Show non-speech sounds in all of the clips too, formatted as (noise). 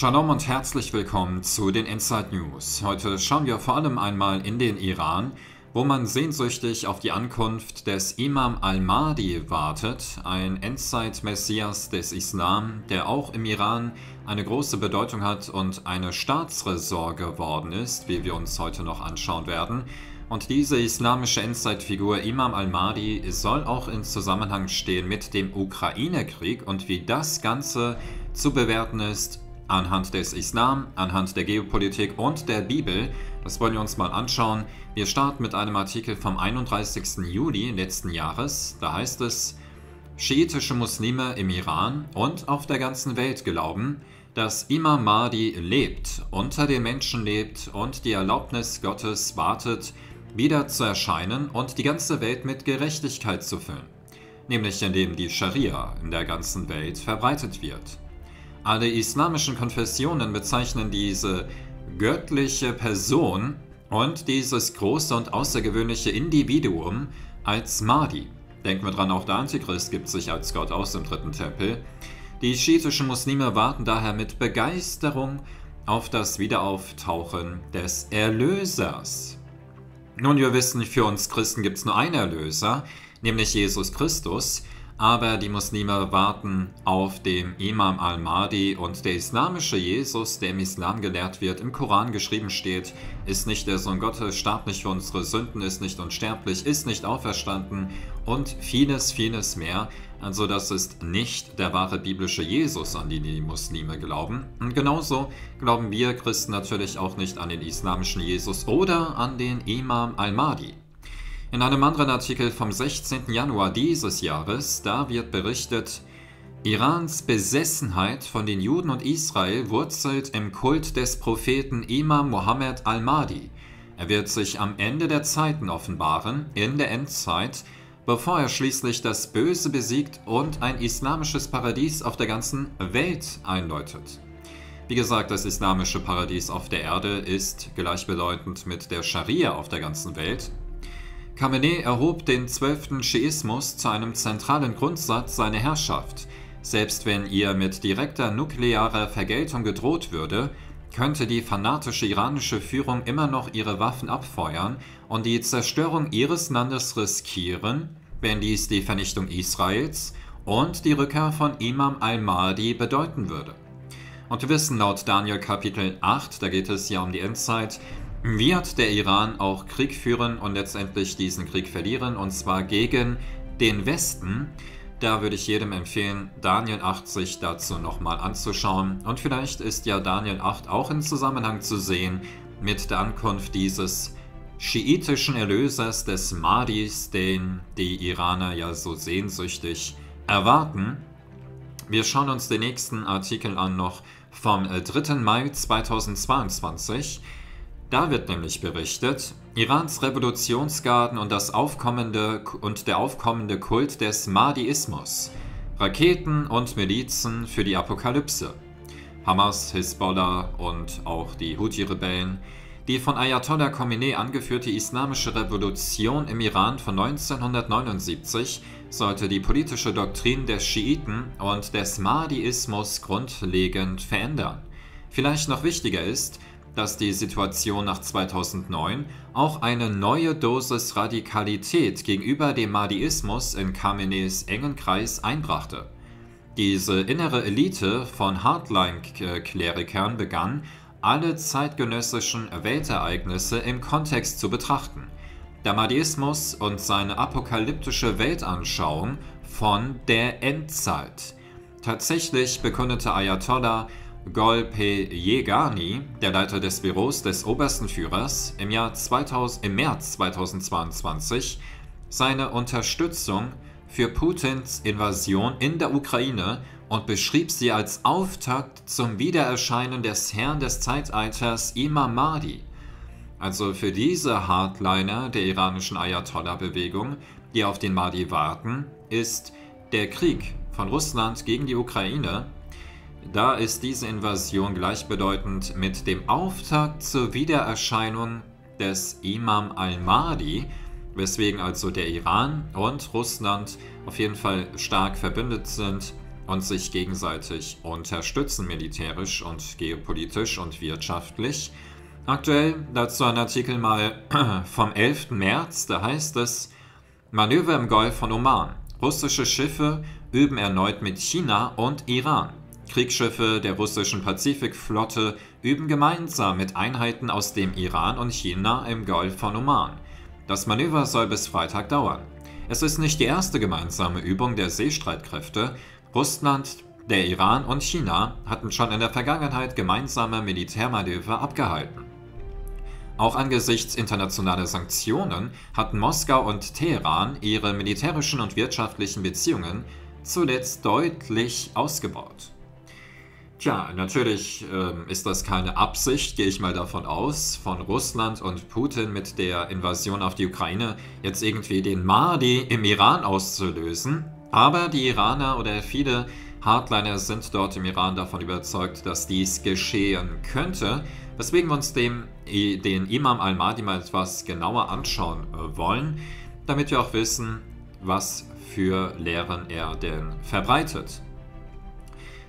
Shalom und herzlich willkommen zu den Inside News. Heute schauen wir vor allem einmal in den Iran, wo man sehnsüchtig auf die Ankunft des Imam al-Mahdi wartet, ein Endzeit-Messias des Islam, der auch im Iran eine große Bedeutung hat und eine Staatsräson geworden ist, wie wir uns heute noch anschauen werden. Und diese islamische Endzeitfigur Imam al-Mahdi soll auch in Zusammenhang stehen mit dem Ukraine-Krieg und wie das Ganze zu bewerten ist anhand des Islam, anhand der Geopolitik und der Bibel. Das wollen wir uns mal anschauen. Wir starten mit einem Artikel vom 31. Juli letzten Jahres. Da heißt es, schiitische Muslime im Iran und auf der ganzen Welt glauben, dass Imam Mahdi lebt, unter den Menschen lebt und die Erlaubnis Gottes wartet, wieder zu erscheinen und die ganze Welt mit Gerechtigkeit zu füllen, nämlich indem die Scharia in der ganzen Welt verbreitet wird. Alle islamischen Konfessionen bezeichnen diese göttliche Person und dieses große und außergewöhnliche Individuum als Mahdi. Denken wir dran, auch der Antichrist gibt sich als Gott aus im dritten Tempel. Die schiitischen Muslime warten daher mit Begeisterung auf das Wiederauftauchen des Erlösers. Nun, wir wissen, für uns Christen gibt es nur einen Erlöser, nämlich Jesus Christus aber die Muslime warten auf den Imam al-Mahdi und der islamische Jesus, der im Islam gelehrt wird, im Koran geschrieben steht, ist nicht der Sohn Gottes, starb nicht für unsere Sünden, ist nicht unsterblich, ist nicht auferstanden und vieles, vieles mehr. Also das ist nicht der wahre biblische Jesus, an den die Muslime glauben. Und genauso glauben wir Christen natürlich auch nicht an den islamischen Jesus oder an den Imam al-Mahdi. In einem anderen Artikel vom 16. Januar dieses Jahres, da wird berichtet, Irans Besessenheit von den Juden und Israel wurzelt im Kult des Propheten Imam Mohammed al-Mahdi. Er wird sich am Ende der Zeiten offenbaren, in der Endzeit, bevor er schließlich das Böse besiegt und ein islamisches Paradies auf der ganzen Welt einläutet. Wie gesagt, das islamische Paradies auf der Erde ist gleichbedeutend mit der Scharia auf der ganzen Welt. Khamenei erhob den zwölften Schiismus zu einem zentralen Grundsatz seiner Herrschaft. Selbst wenn ihr mit direkter nuklearer Vergeltung gedroht würde, könnte die fanatische iranische Führung immer noch ihre Waffen abfeuern und die Zerstörung ihres Landes riskieren, wenn dies die Vernichtung Israels und die Rückkehr von Imam al-Mahdi bedeuten würde. Und wir wissen laut Daniel Kapitel 8, da geht es ja um die Endzeit, wird der Iran auch Krieg führen und letztendlich diesen Krieg verlieren, und zwar gegen den Westen. Da würde ich jedem empfehlen, Daniel 8 sich dazu nochmal anzuschauen. Und vielleicht ist ja Daniel 8 auch in Zusammenhang zu sehen mit der Ankunft dieses schiitischen Erlösers des Mahdis, den die Iraner ja so sehnsüchtig erwarten. Wir schauen uns den nächsten Artikel an noch vom 3. Mai 2022. Da wird nämlich berichtet, Irans Revolutionsgarden und, das aufkommende, und der aufkommende Kult des Mahdiismus, Raketen und Milizen für die Apokalypse. Hamas, Hisbollah und auch die Houthi-Rebellen, die von Ayatollah Khomeini angeführte islamische Revolution im Iran von 1979 sollte die politische Doktrin der Schiiten und des Mahdiismus grundlegend verändern. Vielleicht noch wichtiger ist, dass die Situation nach 2009 auch eine neue Dosis Radikalität gegenüber dem Mahdiismus in Khameneis engen Kreis einbrachte. Diese innere Elite von Hardline-Klerikern begann, alle zeitgenössischen Weltereignisse im Kontext zu betrachten. Der Mahdiismus und seine apokalyptische Weltanschauung von der Endzeit. Tatsächlich bekundete Ayatollah Golpejegani, der Leiter des Büros des obersten Führers, im, Jahr 2000, im März 2022 seine Unterstützung für Putins Invasion in der Ukraine und beschrieb sie als Auftakt zum Wiedererscheinen des Herrn des Zeitalters Imam Mahdi. Also für diese Hardliner der iranischen Ayatollah-Bewegung, die auf den Mahdi warten, ist der Krieg von Russland gegen die Ukraine da ist diese Invasion gleichbedeutend mit dem Auftakt zur Wiedererscheinung des Imam al-Mahdi, weswegen also der Iran und Russland auf jeden Fall stark verbündet sind und sich gegenseitig unterstützen, militärisch und geopolitisch und wirtschaftlich. Aktuell dazu ein Artikel mal (clears throat) vom 11. März, da heißt es Manöver im Golf von Oman. Russische Schiffe üben erneut mit China und Iran. Kriegsschiffe der russischen Pazifikflotte üben gemeinsam mit Einheiten aus dem Iran und China im Golf von Oman. Das Manöver soll bis Freitag dauern. Es ist nicht die erste gemeinsame Übung der Seestreitkräfte. Russland, der Iran und China hatten schon in der Vergangenheit gemeinsame Militärmanöver abgehalten. Auch angesichts internationaler Sanktionen hatten Moskau und Teheran ihre militärischen und wirtschaftlichen Beziehungen zuletzt deutlich ausgebaut. Tja, natürlich äh, ist das keine Absicht, gehe ich mal davon aus, von Russland und Putin mit der Invasion auf die Ukraine jetzt irgendwie den Mahdi im Iran auszulösen. Aber die Iraner oder viele Hardliner sind dort im Iran davon überzeugt, dass dies geschehen könnte, weswegen wir uns dem, den Imam al-Mahdi mal etwas genauer anschauen äh, wollen, damit wir auch wissen, was für Lehren er denn verbreitet.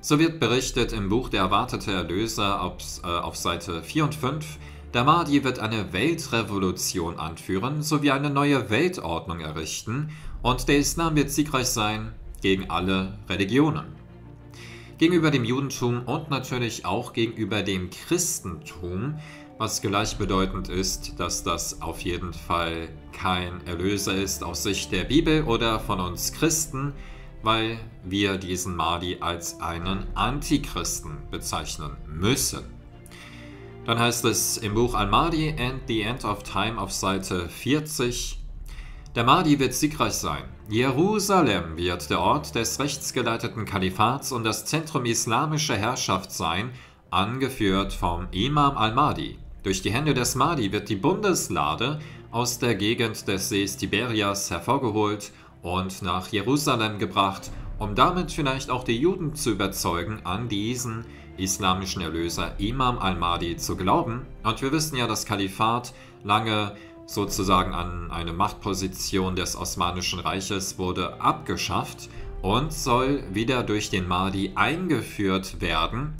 So wird berichtet im Buch Der erwartete Erlöser auf, äh, auf Seite 4 und 5, der Mahdi wird eine Weltrevolution anführen sowie eine neue Weltordnung errichten und der Islam wird siegreich sein gegen alle Religionen. Gegenüber dem Judentum und natürlich auch gegenüber dem Christentum, was gleichbedeutend ist, dass das auf jeden Fall kein Erlöser ist aus Sicht der Bibel oder von uns Christen, weil wir diesen Mahdi als einen Antichristen bezeichnen müssen. Dann heißt es im Buch Al-Mahdi and the End of Time auf Seite 40, der Mahdi wird siegreich sein. Jerusalem wird der Ort des rechtsgeleiteten Kalifats und das Zentrum islamischer Herrschaft sein, angeführt vom Imam al-Mahdi. Durch die Hände des Mahdi wird die Bundeslade aus der Gegend des Sees Tiberias hervorgeholt und nach Jerusalem gebracht, um damit vielleicht auch die Juden zu überzeugen, an diesen islamischen Erlöser Imam al-Mahdi zu glauben. Und wir wissen ja, das Kalifat lange sozusagen an eine Machtposition des Osmanischen Reiches wurde abgeschafft und soll wieder durch den Mahdi eingeführt werden.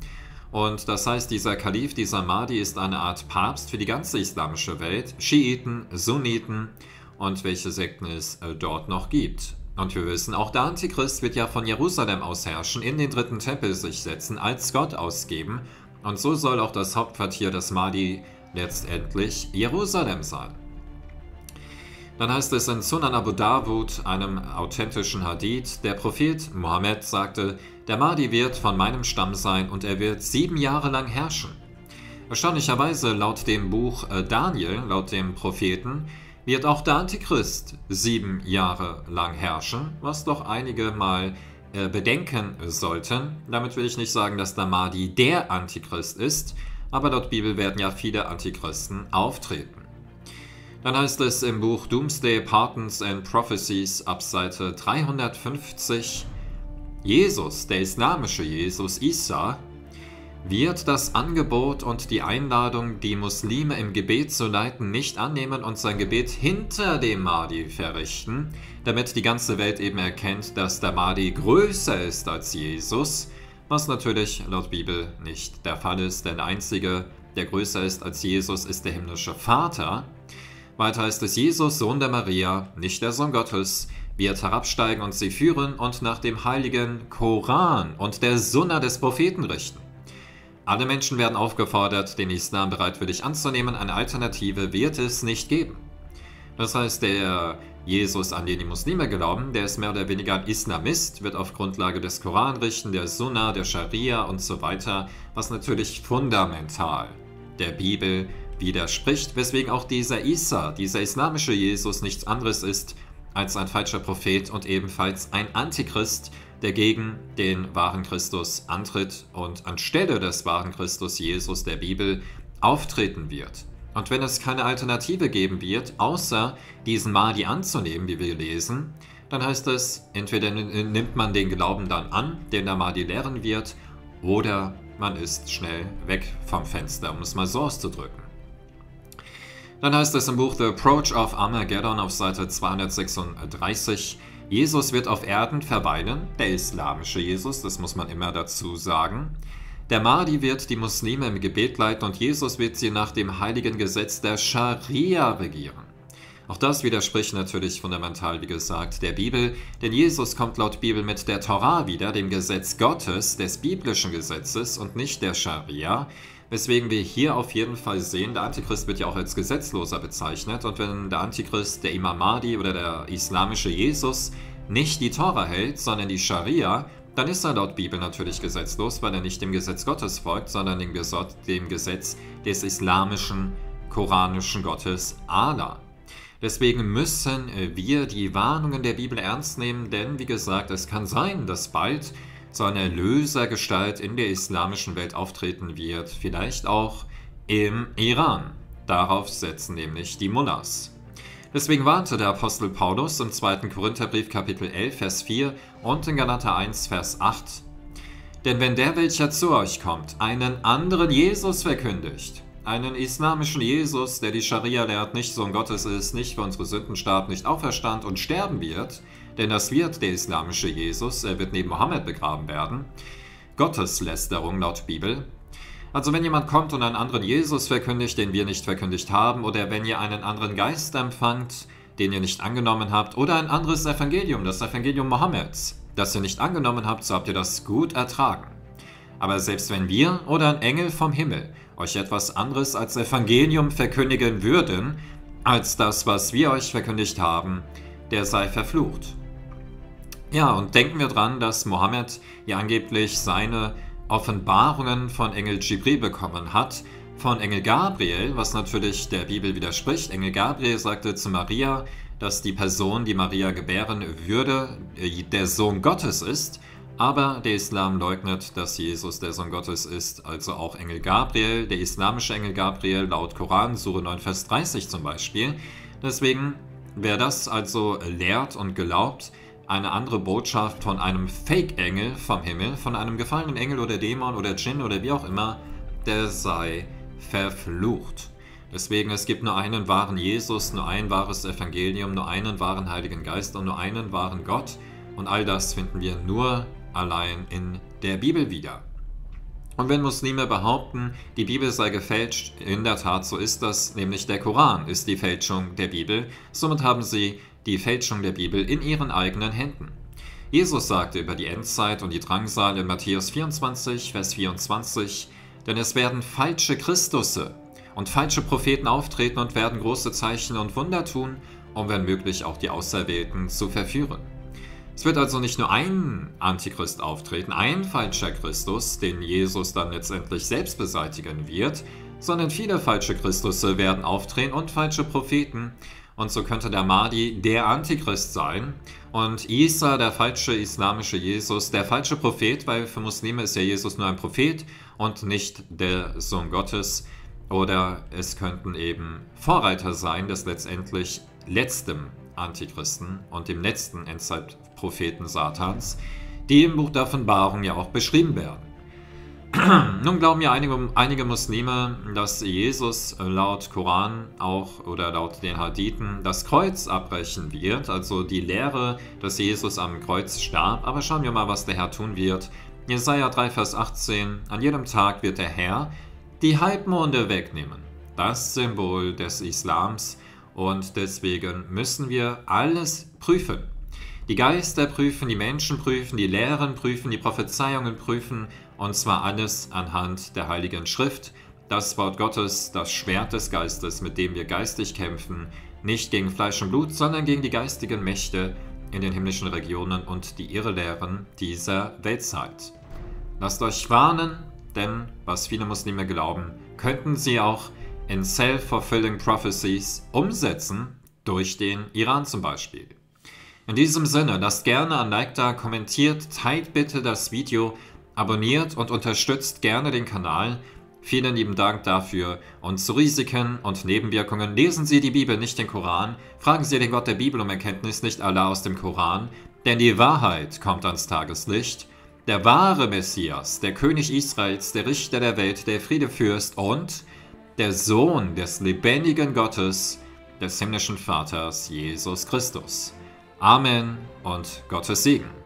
Und das heißt, dieser Kalif, dieser Mahdi ist eine Art Papst für die ganze islamische Welt, Schiiten, Sunniten, und welche Sekten es äh, dort noch gibt. Und wir wissen, auch der Antichrist wird ja von Jerusalem aus herrschen, in den dritten Tempel sich setzen, als Gott ausgeben. Und so soll auch das Hauptquartier des Mahdi letztendlich Jerusalem sein. Dann heißt es in Sunan Abu Dawud, einem authentischen Hadith, der Prophet Mohammed sagte, der Mahdi wird von meinem Stamm sein und er wird sieben Jahre lang herrschen. Erstaunlicherweise laut dem Buch äh, Daniel, laut dem Propheten, wird auch der Antichrist sieben Jahre lang herrschen, was doch einige mal äh, bedenken sollten. Damit will ich nicht sagen, dass der Mahdi der Antichrist ist, aber laut Bibel werden ja viele Antichristen auftreten. Dann heißt es im Buch Doomsday Patents and Prophecies ab Seite 350, Jesus, der islamische Jesus Isa, wird das Angebot und die Einladung, die Muslime im Gebet zu leiten, nicht annehmen und sein Gebet hinter dem Mahdi verrichten, damit die ganze Welt eben erkennt, dass der Mahdi größer ist als Jesus, was natürlich laut Bibel nicht der Fall ist, denn der einzige, der größer ist als Jesus, ist der himmlische Vater. Weiter heißt es, Jesus, Sohn der Maria, nicht der Sohn Gottes, wird herabsteigen und sie führen und nach dem heiligen Koran und der Sunna des Propheten richten. Alle Menschen werden aufgefordert, den Islam bereitwillig anzunehmen, eine Alternative wird es nicht geben. Das heißt, der Jesus, an den die Muslime glauben, der ist mehr oder weniger ein Islamist, wird auf Grundlage des Koran richten, der Sunna, der Scharia und so weiter, was natürlich fundamental der Bibel widerspricht, weswegen auch dieser Isa, dieser islamische Jesus nichts anderes ist als ein falscher Prophet und ebenfalls ein Antichrist, der gegen den wahren Christus antritt und anstelle des wahren Christus Jesus der Bibel auftreten wird. Und wenn es keine Alternative geben wird, außer diesen Mahdi anzunehmen, wie wir lesen, dann heißt es, entweder nimmt man den Glauben dann an, den der Mahdi lehren wird, oder man ist schnell weg vom Fenster, um es mal so auszudrücken. Dann heißt es im Buch The Approach of Armageddon auf Seite 236, Jesus wird auf Erden verweilen, der islamische Jesus, das muss man immer dazu sagen. Der Mahdi wird die Muslime im Gebet leiten und Jesus wird sie nach dem heiligen Gesetz der Scharia regieren. Auch das widerspricht natürlich fundamental, wie gesagt, der Bibel, denn Jesus kommt laut Bibel mit der Torah wieder, dem Gesetz Gottes, des biblischen Gesetzes und nicht der Scharia, weswegen wir hier auf jeden Fall sehen, der Antichrist wird ja auch als Gesetzloser bezeichnet und wenn der Antichrist, der Imam Mahdi oder der islamische Jesus nicht die Torah hält, sondern die Scharia, dann ist er laut Bibel natürlich gesetzlos, weil er nicht dem Gesetz Gottes folgt, sondern dem, Gesetz des islamischen, koranischen Gottes Allah. Deswegen müssen äh, wir die Warnungen der Bibel ernst nehmen, denn wie gesagt, es kann sein, dass bald so eine Erlösergestalt in der islamischen Welt auftreten wird, vielleicht auch im Iran. Darauf setzen nämlich die Mullahs. Deswegen warnte der Apostel Paulus im 2. Korintherbrief Kapitel 11, Vers 4 und in Galater 1, Vers 8. Denn wenn der, welcher zu euch kommt, einen anderen Jesus verkündigt, einen islamischen Jesus, der die Scharia lehrt, nicht Sohn Gottes ist, nicht für unsere Sünden starb, nicht auferstand und sterben wird, denn das wird der islamische Jesus, er wird neben Mohammed begraben werden. Gotteslästerung laut Bibel. Also wenn jemand kommt und einen anderen Jesus verkündigt, den wir nicht verkündigt haben, oder wenn ihr einen anderen Geist empfangt, den ihr nicht angenommen habt, oder ein anderes Evangelium, das Evangelium Mohammeds, das ihr nicht angenommen habt, so habt ihr das gut ertragen. Aber selbst wenn wir oder ein Engel vom Himmel euch etwas anderes als Evangelium verkündigen würden, als das, was wir euch verkündigt haben, der sei verflucht. Ja, und denken wir dran, dass Mohammed ja angeblich seine Offenbarungen von Engel Jibril bekommen hat, von Engel Gabriel, was natürlich der Bibel widerspricht. Engel Gabriel sagte zu Maria, dass die Person, die Maria gebären würde, der Sohn Gottes ist aber der Islam leugnet, dass Jesus der Sohn Gottes ist, also auch Engel Gabriel, der islamische Engel Gabriel, laut Koran, Sure 9, Vers 30 zum Beispiel. Deswegen, wer das also lehrt und glaubt, eine andere Botschaft von einem Fake-Engel vom Himmel, von einem gefallenen Engel oder Dämon oder Djinn oder wie auch immer, der sei verflucht. Deswegen, es gibt nur einen wahren Jesus, nur ein wahres Evangelium, nur einen wahren Heiligen Geist und nur einen wahren Gott. Und all das finden wir nur allein in der Bibel wieder. Und wenn Muslime behaupten, die Bibel sei gefälscht, in der Tat so ist das, nämlich der Koran ist die Fälschung der Bibel, somit haben sie die Fälschung der Bibel in ihren eigenen Händen. Jesus sagte über die Endzeit und die Drangsal in Matthäus 24, Vers 24, denn es werden falsche Christusse und falsche Propheten auftreten und werden große Zeichen und Wunder tun, um wenn möglich auch die Auserwählten zu verführen. Es wird also nicht nur ein Antichrist auftreten, ein falscher Christus, den Jesus dann letztendlich selbst beseitigen wird, sondern viele falsche Christusse werden auftreten und falsche Propheten. Und so könnte der Mahdi der Antichrist sein und Isa der falsche islamische Jesus, der falsche Prophet, weil für Muslime ist ja Jesus nur ein Prophet und nicht der Sohn Gottes. Oder es könnten eben Vorreiter sein des letztendlich letztem Antichristen und dem letzten Endzeitpropheten Satans, die im Buch der Offenbarung ja auch beschrieben werden. (clears throat) Nun glauben ja einige, einige, Muslime, dass Jesus laut Koran auch oder laut den Hadithen das Kreuz abbrechen wird, also die Lehre, dass Jesus am Kreuz starb. Aber schauen wir mal, was der Herr tun wird. Jesaja 3, Vers 18: An jedem Tag wird der Herr die Halbmonde wegnehmen, das Symbol des Islams, und deswegen müssen wir alles prüfen. Die Geister prüfen, die Menschen prüfen, die Lehren prüfen, die Prophezeiungen prüfen, und zwar alles anhand der Heiligen Schrift, das Wort Gottes, das Schwert des Geistes, mit dem wir geistig kämpfen, nicht gegen Fleisch und Blut, sondern gegen die geistigen Mächte in den himmlischen Regionen und die Irrlehren dieser Weltzeit. Lasst euch warnen, denn was viele Muslime glauben, könnten sie auch in Self-Fulfilling Prophecies umsetzen, durch den Iran zum Beispiel. In diesem Sinne, lasst gerne ein Like da, kommentiert, teilt bitte das Video, abonniert und unterstützt gerne den Kanal. Vielen lieben Dank dafür. Und zu Risiken und Nebenwirkungen lesen Sie die Bibel, nicht den Koran. Fragen Sie den Gott der Bibel um Erkenntnis, nicht Allah aus dem Koran. Denn die Wahrheit kommt ans Tageslicht. Der wahre Messias, der König Israels, der Richter der Welt, der Friedefürst und der Sohn des lebendigen Gottes, des himmlischen Vaters, Jesus Christus. Amen und Gottes Segen.